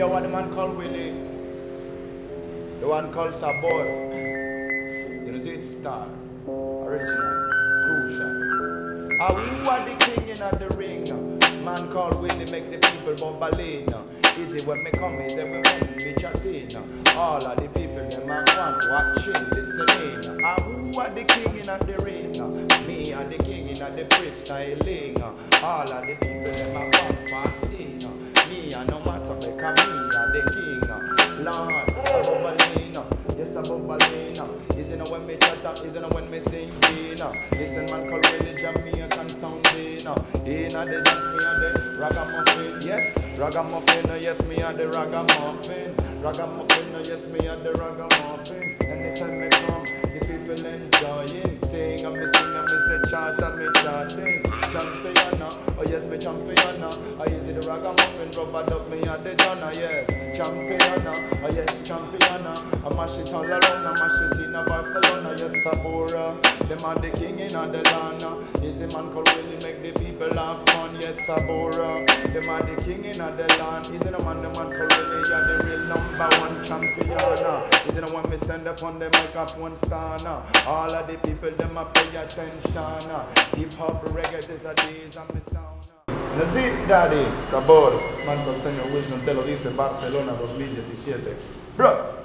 yo, what the man called Willie? The one called Sabor. You know, see it's star. Original. Crucial. Ah, who are the king in the ring? Man called Willie make the people bubbling. Easy when me come, is every man be chatting. All of the people, them a one watching, listening. Ah, who are the king in the ring? Me are the king in the freestyling. All of the people, them a one passing. Me and because me the king. Uh, Lord, a bubbling. Uh, yes, a bubbling. Uh, isn't it when me chatter, isn't it when me sing? Listen, man, call really Jamaican sounding. In the dance, me a the ragamuffin. Yes, ragamuffin. Yes, me a the ragamuffin. Ragamuffin. Yes, me a the ragamuffin. Anytime me come, the people enjoying. Sing and me sing and me say chant and me chanting. Oh yes, me champion. Uh. Oh, I use it the ragamuffin, rubber up me a the donna. Uh. Yes, champion, uh. oh yes, champion. I mash it all around, I mash it in a Barcelona. Yes, Sabora, them are the king in the. Easy man call really make people have fun. Yes, Sabora, them are the king in the land. Easy no man, the man yeah, the real number one champion. Easy no one me stand up on the microphone star. All of the people, them a pay attention. Hip hop, reggae, this a days and me sound. Nazi Daddy, Sabor, man con señor Wilson te lo dice, Barcelona 2017. Bro,